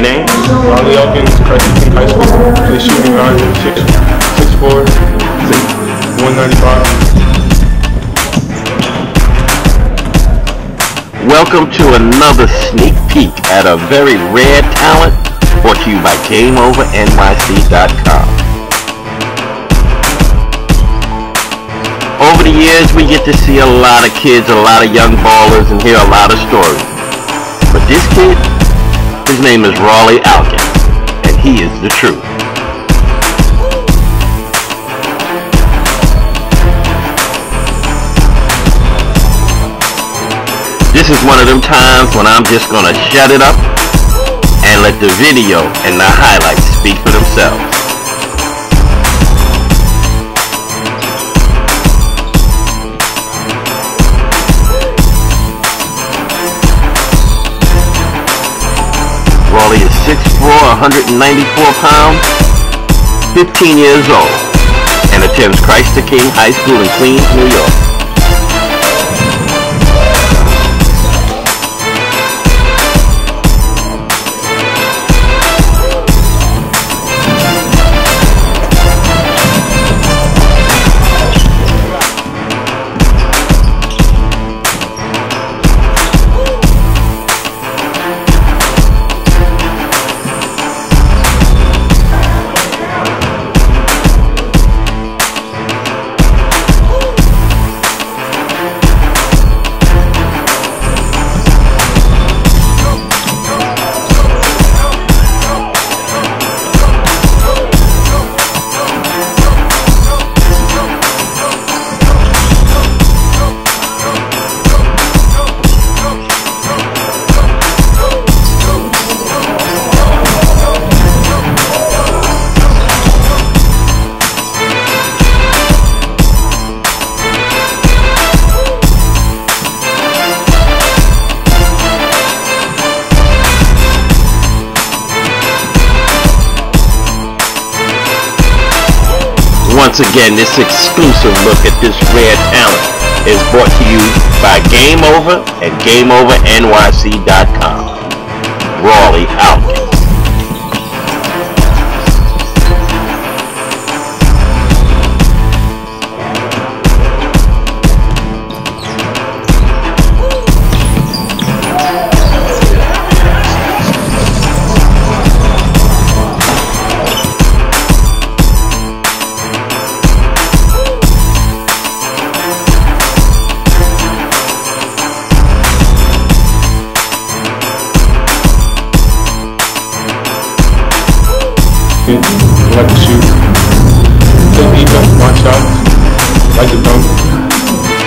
Your name? Rawle Alkins, Crescent High School. Play shooting guard, 6, 6'4", 195. Welcome to another sneak peek at a very rare talent brought to you by GameOverNYC.com. Over the years, we get to see a lot of kids, a lot of young ballers, and hear a lot of stories. But this kid, his name is Rawle Alkins, and he is the truth. This is one of them times when I'm just gonna shut it up and let the video and the highlights speak for themselves. 194 pounds, 15 years old, and attends Christ the King High School in Queens, New York. Once again, this exclusive look at this rare talent is brought to you by Game Over and GameOverNYC.com. like to shoot. Take me, don't. Like to dunk.